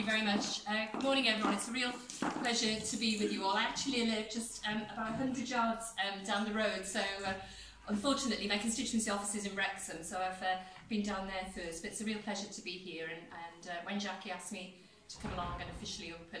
you very much. Uh, good morning, everyone. It's a real pleasure to be with you all. I actually live uh, just um, about 100 yards um, down the road, so uh, unfortunately my constituency office is in Wrexham, so I've uh, been down there first, but it's a real pleasure to be here. And, and uh, when Jackie asked me to come along and officially open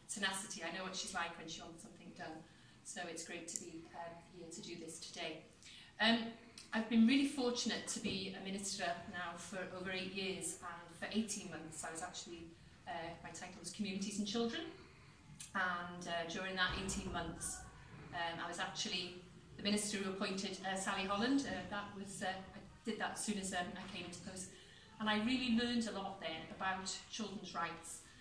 tenacity. I know what she's like when she wants something done. So it's great to be um, here to do this today. Um, I've been really fortunate to be a minister now for over eight years and for 18 months I was actually, uh, my time communities and children. And uh, during that 18 months, um, I was actually the minister who appointed uh, Sally Holland. Uh, that was uh, I did that as soon as um, I came into post, and I really learned a lot there about children's rights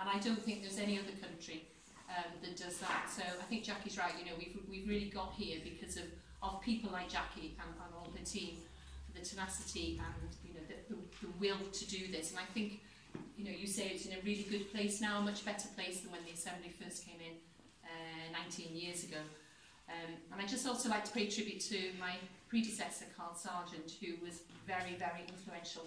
And I don't think there's any other country um, that does that. So I think Jackie's right, you know, we've, we've really got here because of, of people like Jackie and, and all her team the tenacity and, you know, the, the, the will to do this. And I think, you know, you say it's in a really good place now, a much better place than when the Assembly first came in uh, 19 years ago. Um, and I just also like to pay tribute to my predecessor, Carl Sargent, who was very, very influential